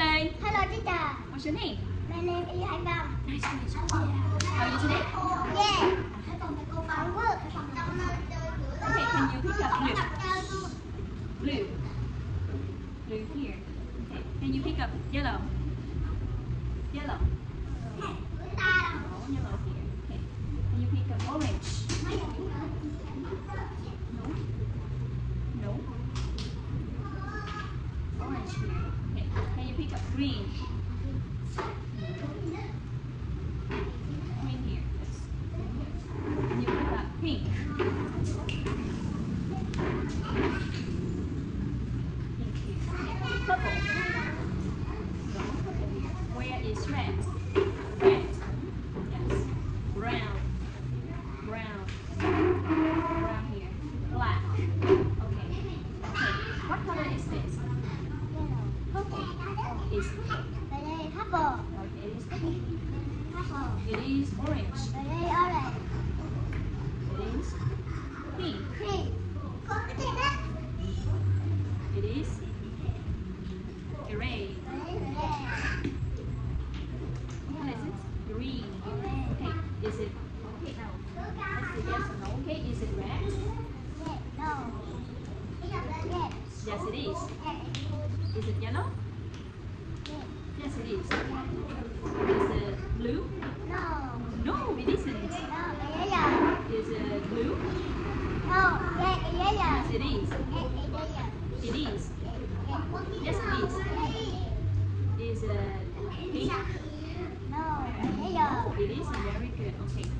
lên. Hello teacher. What's your name? My name is Hải Vân. Nice to meet you. How are you today? Yeah. Okay, can you pick up blue? Blue. Blue here. Okay. Can you pick up yellow? Yellow. Yellow here. Okay. Can you pick up orange? Green? Green here. Can you pick up pink? Pink here. Purple. Where is? Red. Yes. Brown. Brown. Brown here. Black. Okay. Okay. What color is this? Purple. Is pink. Purple. It is pink. Purple. It is orange. Bên đây orange. It is pink. Green. It is gray. What is it? Green. Okay. Is it okay now? Let's say yes or no. Okay. Is it red? No. Yes, it is. Is it yellow? It is. Is it blue? No. No, it isn't. No. Yellow. Is it blue? No. Yeah. Yellow. Yes, it is. It is. Yes, it is. Is it pink? No. Yellow. It is very good. Okay.